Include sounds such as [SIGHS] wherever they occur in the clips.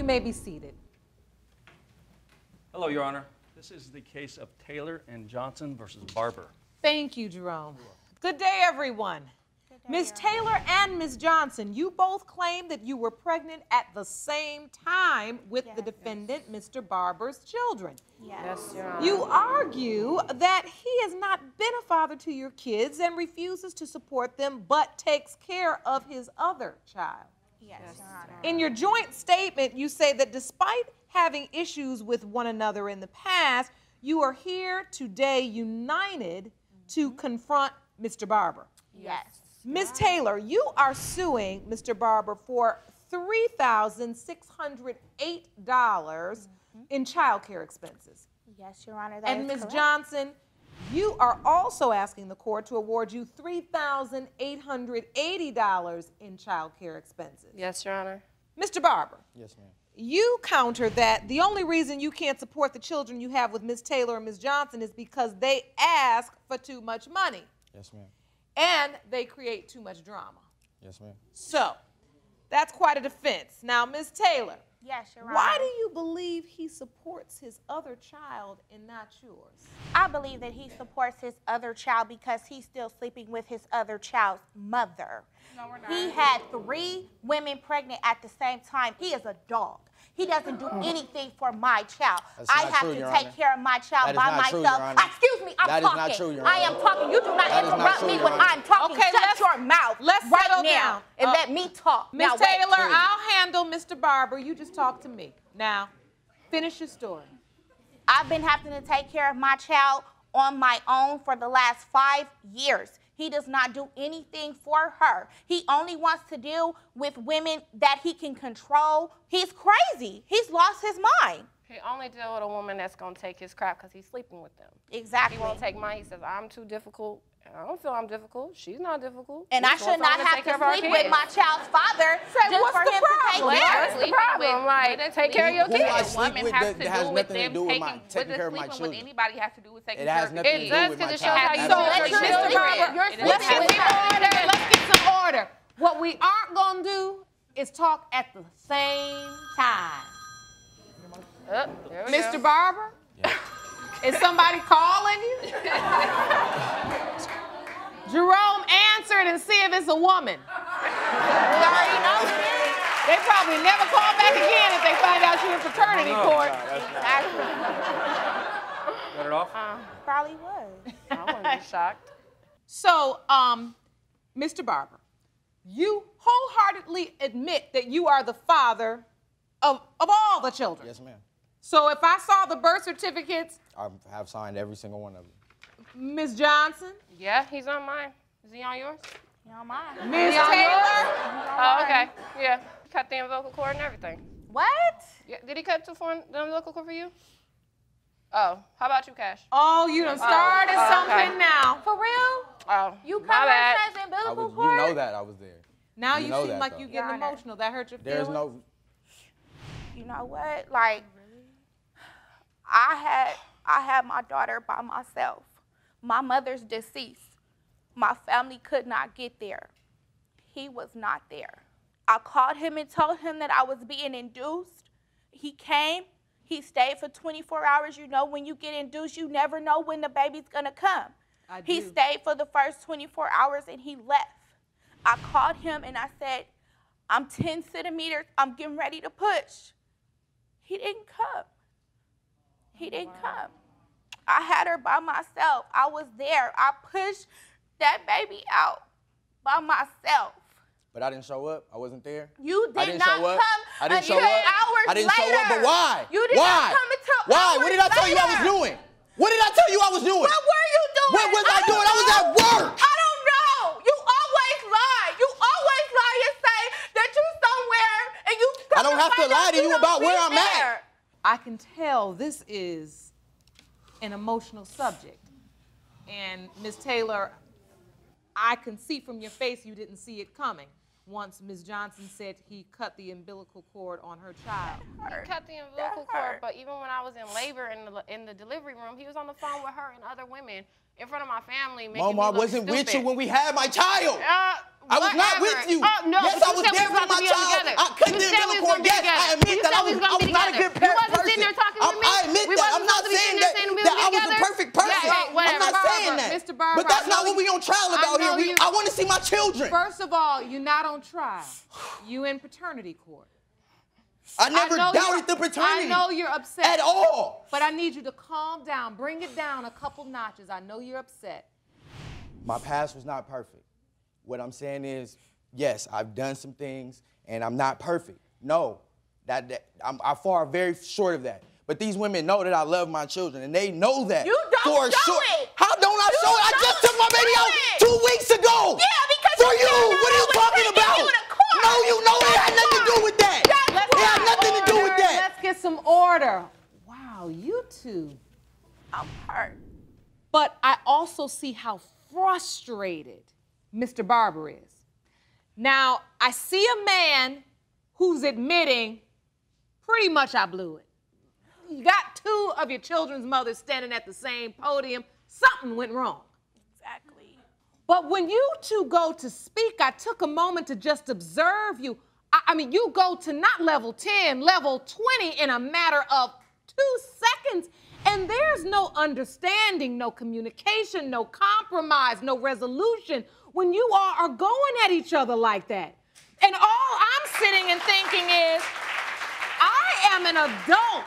You may be seated. Hello, Your Honor. This is the case of Taylor and Johnson versus Barber. Thank you, Jerome. Good day, everyone. Ms. Taylor and Ms. Johnson, you both claim that you were pregnant at the same time with the defendant, Mr. Barber's children. Yes, Your Honor. You argue that he has not been a father to your kids and refuses to support them, but takes care of his other child. Yes, Your Honor. In your joint statement, you say that despite having issues with one another in the past, you are here today united to mm-hmm. confront Mr. Barber. Yes. Ms. Taylor, you are suing Mr. Barber for $3,608 mm-hmm. in child care expenses. Yes, Your Honor. That And is Ms. correct. Johnson, you are also asking the court to award you $3,880 in child care expenses. Yes, Your Honor. Mr. Barber, Yes, ma'am. you counter that the only reason you can't support the children you have with Ms. Taylor and Ms. Johnson is because they ask for too much money Yes, ma'am. and they create too much drama. Yes, ma'am. So, that's quite a defense. Now, Ms. Taylor, Yes, Your Honor. why do you believe he supports his other child and not yours? I believe that he supports his other child because he's still sleeping with his other child's mother. No, we're not. He had three women pregnant at the same time. He is a dog. He doesn't do mm. anything for my child. That's I not have true, to Your take Honor. care of my child That is by not true, myself. Your Honor. Excuse me, I'm That is not talking. true, Your I am talking. You do not That is not interrupt true, me Your when Honor. I'm talking. Okay, Shut let's- your mouth let's right settle now down. and Uh, let me talk. Miss Now, wait. Taylor. I'll handle Mr. Barber. You just talk to me. Now, finish your story. I've been having to take care of my child on my own for the last five years. He does not do anything for her. He only wants to deal with women that he can control. He's crazy. He's lost his mind. He only deal with a woman that's gonna take his crap because he's sleeping with them. Exactly. He won't take mine. He says I'm too difficult. And I don't feel I'm difficult. She's not difficult. and He I should not someone have to care of our sleep with kids. my child's father just what's for the him problem? to take Yeah, care that's of the me. problem. Like, take care of your Who I sleep woman with has that- to has nothing to do with taking, my with taking care of my sleeping with children. anybody has to do with taking It care has of your nothing to It do does with because my it shows child. how you At So, all. Let treat your your Mr. children. Barber, You're let's sleeping get with some order. Let's get some order. What we aren't gonna do is talk at the same time. There we Mr. go. Barber, is somebody calling you? Jerome, answer it and see if it's a woman. We already know it is. They probably never call back again if they find out you're in paternity No, court. no, that's not- Exactly. Cut it off? Probably was. I wouldn't be [LAUGHS] shocked. So, um, Mr. Barber, you wholeheartedly admit that you are the father of, of all the children. Yes, ma'am. So if I saw the birth certificates, I have signed every single one of them. Ms. Johnson, Yeah, he's on mine. Is he on yours? You don't mind. Ms. on Taylor, Oh, okay. Yeah. Cut the umbilical cord and everything. What? Yeah. Did he cut the, for, the umbilical cord for you? Oh, how about you, Cash? oh, you done oh, started oh, something okay. now. For real? Oh, You my cover bad. says I umbilical was, cord? you know that I was there. Now You you, know seem that, like though. you getting Your Honor. emotional. That hurt your There's feelings? no. you know what? Like, I had I had my daughter by myself. My mother's deceased. My family could not get there. He was not there. I called him and told him that I was being induced. He came. He stayed for 24 hours. You know, when you get induced, you never know when the baby's gonna come. I He do. stayed for the first 24 hours and he left. I called him and I said, I'm 10 centimeters, I'm getting ready to push. He didn't come. He didn't come. I had her by myself. I was there. I pushed that baby out by myself. But I didn't show up. I wasn't there. You did I didn't not show up. come I didn't show up. hours I didn't show up. But why? You did why? not come until Why? What did I tell you I was doing? What did I tell you I was doing? What were you doing? What was I don't doing? I was at work. I don't know. You always lie. You always lie and say that you somewhere and you. I don't have to lie to you about where I'm at. There. I can tell this is an emotional subject. And Ms. Taylor, I can see from your face you didn't see it coming once Ms. Johnson said he cut the umbilical cord on her child. Hurt. cut the umbilical cord, but even when I was in labor in the in the delivery room, he was on the phone with her and other women in front of my family. Making Mama, I wasn't with you when we had my child. Uh, I was not with you. Oh no, yes, I was there for my child. together. I couldn't You do said court. Yes, I admit You that I was, I was not a good You wasn't person. sitting there talking with I, me. I admit We that. I'm not to saying that, saying we that I was a perfect person. Yeah, whatever, I'm not saying Barber, that. Mr. Barber, but that's not what we on trial about here. We, I want to see my children. First of all, you're not on trial. You in paternity court. I never know doubted you're- the paternity I know you're upset. at all. But I need you to calm down. Bring it down a couple notches. I know you're upset. My past was not perfect. What I'm saying is, yes, I've done some things, and I'm not perfect. No, that, that I'm, I fall very short of that. But these women know that I love my children, and they know that. You don't for show sure. it. How don't I You show it? I don't just took my baby show out it. two weeks ago. Yeah, because for you you. said What are you I was talking taking about? you to court. No, you know it had nothing to do with that. That's it had nothing to do with Order. that. Let's get some order. Wow, you two. I'm hurt. But I also see how frustrated Mr. Barber is. Now, I see a man who's admitting pretty much I blew it. You got two of your children's mothers standing at the same podium. Something went wrong. Exactly. But when you two go to speak, I took a moment to just observe you. I, I mean, you go to not level 10, level 20 in a matter of two seconds. And there's no understanding, no communication, no compromise, no resolution when you all are going at each other like that. And all I'm sitting and thinking is, I am an adult,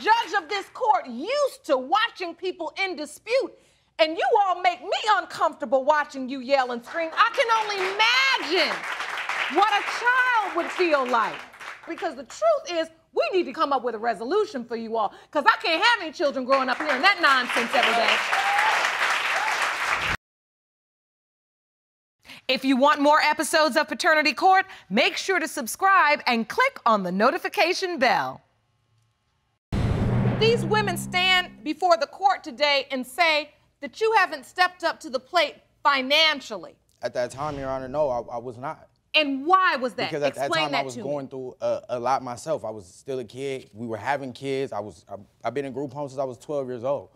judge of this court, used to watching people in dispute. And you all make me uncomfortable watching you yell and scream. I can only imagine what a child would feel like. Because the truth is, we need to come up with a resolution for you all. Because I can't have any children growing up hearing that nonsense every day. If you want more episodes of Paternity Court, make sure to subscribe and click on the notification bell. These women stand before the court today and say that you haven't stepped up to the plate financially. At that time, Your Honor, no, I, I was not. And why was that? Because at Explain that time that I was going me. through a, a lot myself. I was still a kid. We were having kids. I was I, I've been in group homes since I was 12 years old.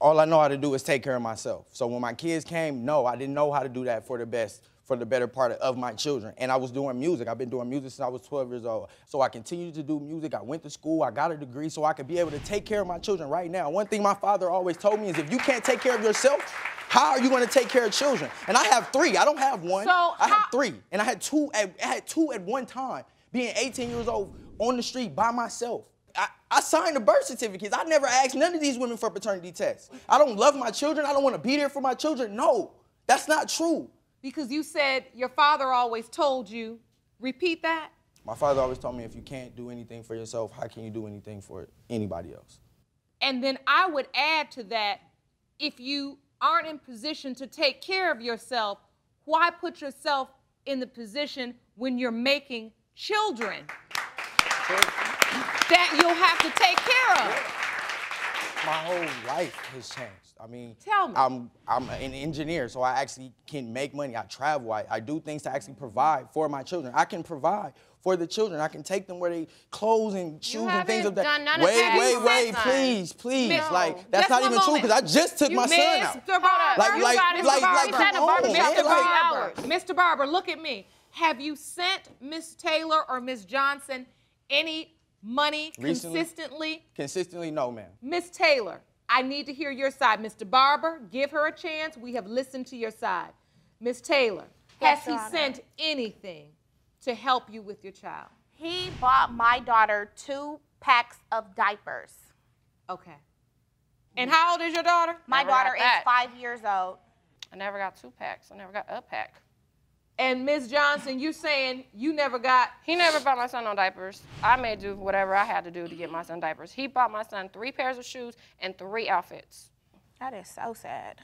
All I know how to do is take care of myself. So when my kids came, no, I didn't know how to do that for the best, for the better part of my children. And I was doing music. I've been doing music since I was 12 years old. So I continued to do music. I went to school. I got a degree so I could be able to take care of my children right now. One thing my father always told me is if you can't take care of yourself, how are you going to take care of children? And I have three. I don't have one. So I have three, and I had two. At, I had two at one time. Being 18 years old on the street by myself. I, I signed the birth certificates. I never asked none of these women for paternity tests. I don't love my children. I don't want to be there for my children. No, that's not true. Because you said your father always told you, repeat that. My father always told me if you can't do anything for yourself, how can you do anything for anybody else? And then I would add to that if you aren't in position to take care of yourself, why put yourself in the position when you're making children that you'll have to take care of? my whole life has changed. I mean, Tell me. I'm I'm an engineer, so I actually can make money. I travel. I, I do things to actually provide for my children. I can provide for the children. I can take them where they clothes and shoes and things of that. done none of wait, that. wait, You wait, please, please. No. Like that's Just not one even true because I just took my son out. Mr. Barber, Like, You like, got it, like, Mr. Barber. like, come barber on, been man. Like. Mr. Barber, look at me. Have you sent Miss Taylor or Miss Johnson any money Recently? consistently? consistently, no, ma'am. Miss Taylor, I need to hear your side. Mr. Barber, give her a chance. We have listened to your side. Miss Taylor, Yes, has he Honor. sent anything to help you with your child? He bought my daughter two packs of diapers. Okay. And how old is your daughter? My Never daughter is five years old. I never got two packs. I never got a pack. And Miss Johnson, you saying you never got He never bought my son no diapers. I may do whatever I had to do to get my son diapers. He bought my son three pairs of shoes and three outfits. That is so sad.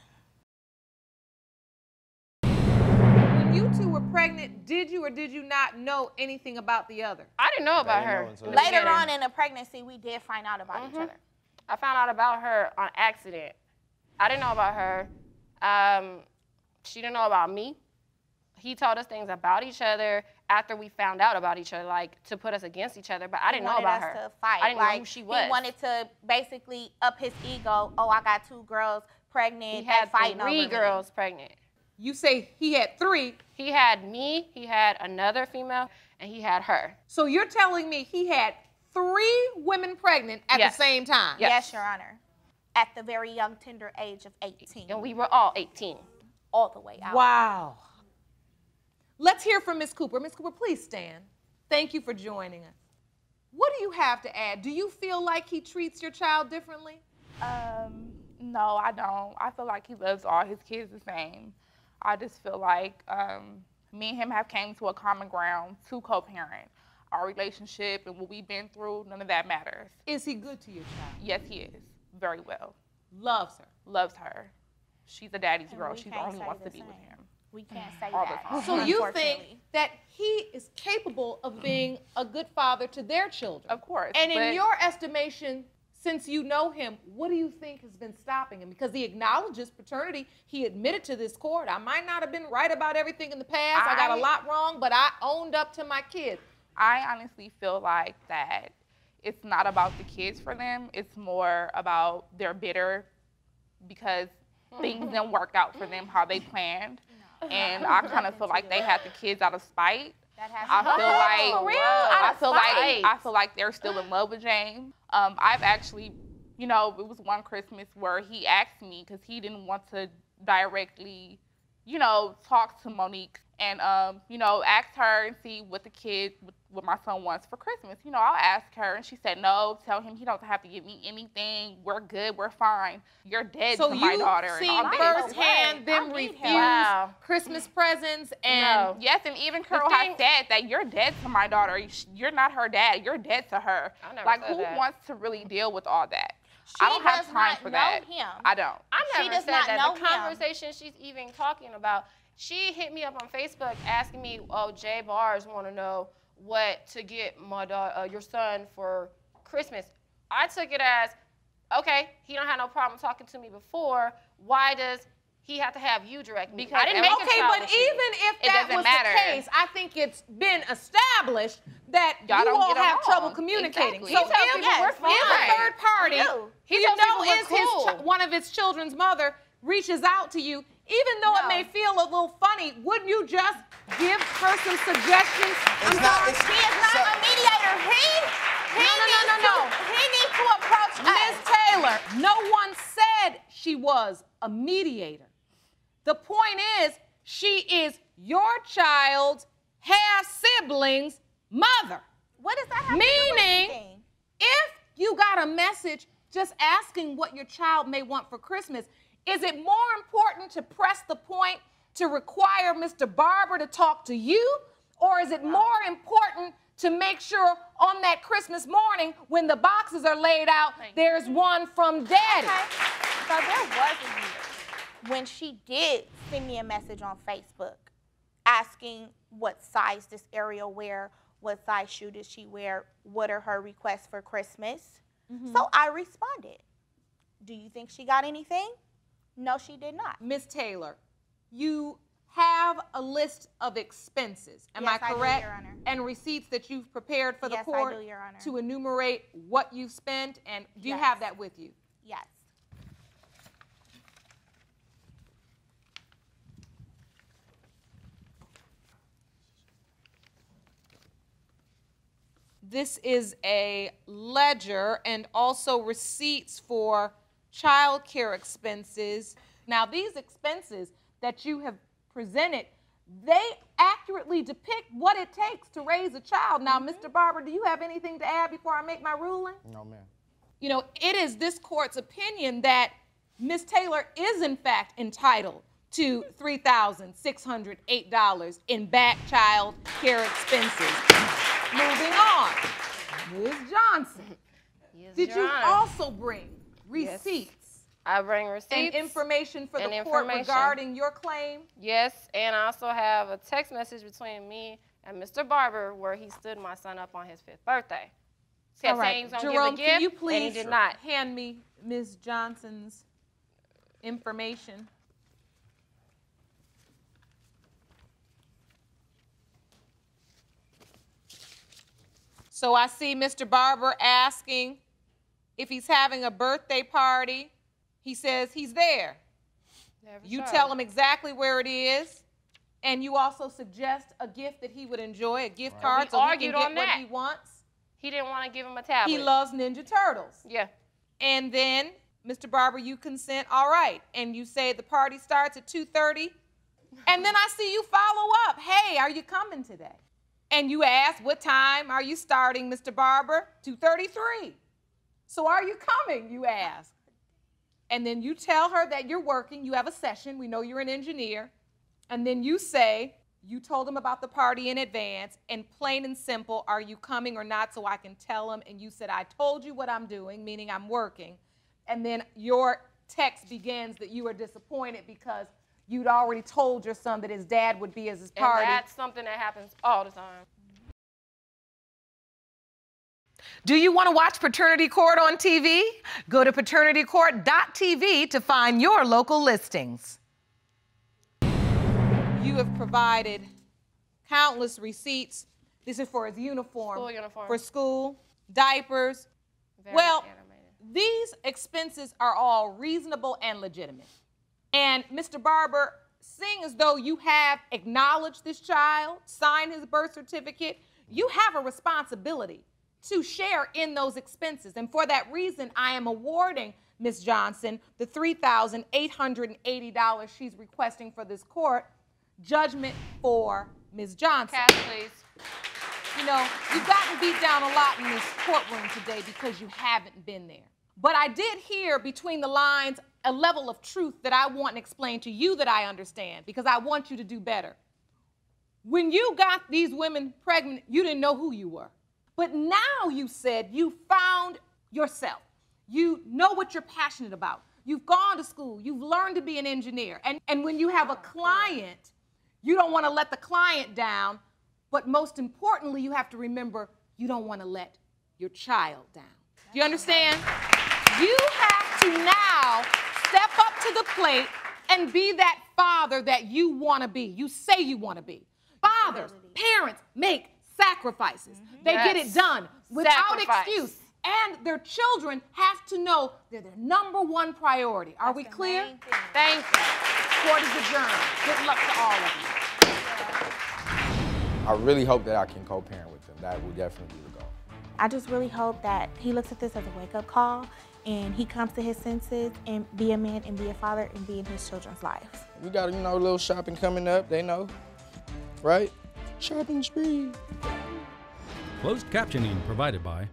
when you two were pregnant, did you or did you not know anything about the other? I didn't know about didn't her. know until in the Later beginning. on in the pregnancy, we did find out about each other. I found out about her on accident. I didn't know about her. Um, she didn't know about me. He told us things about each other after we found out about each other, like to put us against each other. But I didn't know about us her. to fight. I didn't like, know who she was. He wanted to basically up his ego. Oh, I got two girls pregnant. He had fighting three over me. girls pregnant. You say he had three, He had me, he had another female, and he had her. so you're telling me he had three women pregnant at Yes. the same time? Yes. Yes, Your Honor. At the very young, tender age of 18, And we were all 18. all the way out. Wow. Let's hear from Ms. Cooper. Ms. Cooper, please stand. Thank you for joining us. What do you have to add? Do you feel like he treats your child differently? Um, no, I don't. I feel like he loves all his kids the same. I just feel like um, me and him have came to a common ground to co-parent. Our relationship and what we've been through, none of that matters. Is he good to your child? Yes, he is very well. Loves her. Loves her. She's a daddy's And girl. She only wants to be with him. We [SIGHS] can't say All that. So you think that he is capable of being a good father to their children? Of course, And in your estimation, since you know him, what do you think has been stopping him? Because he acknowledges paternity. He admitted to this court, I might not have been right about everything in the past. I, got a lot wrong, but I owned up to my kids. I honestly feel like that it's not about the kids for them. It's more about they're bitter because [LAUGHS] things didn't work out for them how they planned. And I kind of feel like they had the kids out of spite. That has I feel like for real? I feel like? I feel like they're still in love with James. Um, I've actually, you know, it was one Christmas where he asked me because he didn't want to directly, you know, talk to Monique and um, you know, ask her and see what the kid, what, what my son wants for Christmas. You know, I'll ask her, and she said no. Tell him he don't have to give me anything. We're good. We're fine. You're dead So to my you daughter. and seen all this. firsthand them refuse. Wow. Christmas presents and No. Yes, and even Carol has said that you're dead to my daughter. You're not her dad. You're dead to her. I never like, said who that. wants to really deal with all that? She I don't have time not for know that. him. I don't. I She never does said not that. know the him. conversation she's even talking about, she hit me up on Facebook asking me, "Oh, Jay Bars want to know what to get my daughter, uh, your son for Christmas." I took it as, okay, he don't have no problem talking to me before. Why does he had to have you direct? Because I didn't make a Okay, child but even if It that was matter. the case, I think it's been established that Y'all you don't all get have along. trouble communicating. Exactly. So He tells if, people we're if a third party, We do. He you know people we're is his cool. chi- one of his children's mother, reaches out to you, even though it may feel a little funny, wouldn't you just give her some suggestions? It's not. It's, He is not so- a mediator. He, he No, no, no, needs no, no. to, he needs to approach Ms. Taylor, no one said she was a mediator. The point is, she is your child's half sibling's mother. What does that have to do with Meaning, if you got a message just asking what your child may want for Christmas, is it more important to press the point to require Mr. Barber to talk to you? Or is it more important to make sure on that Christmas morning when the boxes are laid out, there's one from daddy? Okay. So there was a year when she did send me a message on Facebook asking what size does Ariel wear, what size shoe does she wear, what are her requests for Christmas. Mm-hmm. So I responded. Do you think she got anything? No, she did not. Miss Taylor, you have a list of expenses, am Yes, I I do, correct? Your Honor. And receipts that you've prepared for the Yes, I court do, Your Honor. to enumerate what you've spent, and do you have that with you? Yes. This is a ledger and also receipts for child care expenses. Now, these expenses that you have presented, they accurately depict what it takes to raise a child. Now, mm-hmm. Mr. Barber, do you have anything to add before I make my ruling? no, man. you know, it is this court's opinion that Ms. Taylor is in fact entitled to $3,608 in back child care expenses. Moving on, Ms. Johnson, [LAUGHS] Yes, did you Honor. also bring receipts I bring receipts and information for the and court regarding your claim? Yes, and I also have a text message between me and Mr. Barber where he stood my son up on his fifth birthday. All was Jerome, gift, can you please he did not. hand me Ms. Johnson's information? So I see Mr. Barber asking if he's having a birthday party. He says he's there. Yeah, for You sure. tell him exactly where it is, and you also suggest a gift that he would enjoy, a gift card, We so he argued can get on what that. he wants. He didn't want to give him a tablet. He loves Ninja Turtles. Yeah. And then, Mr. Barber, you consent, all right. And you say the party starts at 2.30. And then I see you follow up. Hey, are you coming today? And you ask, what time are you starting, Mr. Barber? 2.33. So are you coming, you ask. And then you tell her that you're working, you have a session, we know you're an engineer. And then you say, you told him about the party in advance, and plain and simple, are you coming or not so I can tell him? And you said, I told you what I'm doing, meaning I'm working. And then your text begins that you are disappointed because you'd already told your son that his dad would be at his And party. that's something that happens all the time. Do you want to watch Paternity Court on TV? Go to paternitycourt.tv to find your local listings. You have provided countless receipts. This is for his uniform. School uniform. For school, diapers. Very well, animated. these expenses are all reasonable and legitimate. And Mr. Barber, seeing as though you have acknowledged this child, signed his birth certificate, you have a responsibility to share in those expenses. And for that reason, I am awarding Ms. Johnson the $3,880 she's requesting for this court judgment for Ms. Johnson. Cash, please. You know, you've gotten beat down a lot in this courtroom today because you haven't been there. But I did hear between the lines a level of truth that I want to explain to you that I understand because I want you to do better. When you got these women pregnant, you didn't know who you were. But now you said you found yourself. You know what you're passionate about. You've gone to school. You've learned to be an engineer. And, and when you have a client, you don't want to let the client down. But most importantly, you have to remember you don't want to let your child down. Do you understand? You have to now step up to the plate and be that father that you want to be. You say you want to be. Fathers, parents make sacrifices. Mm-hmm. They get it done without Sacrifice. excuse. And their children have to know they're their number one priority. Are we clear? Thank you. Court is adjourned. Good luck to all of you. I really hope that I can co-parent with them. That will definitely be the goal. I just really hope that he looks at this as a wake up call and he comes to his senses and be a man and be a father and be in his children's lives. We got you know a little shopping coming up. They know, right? Shopping spree. Closed captioning provided by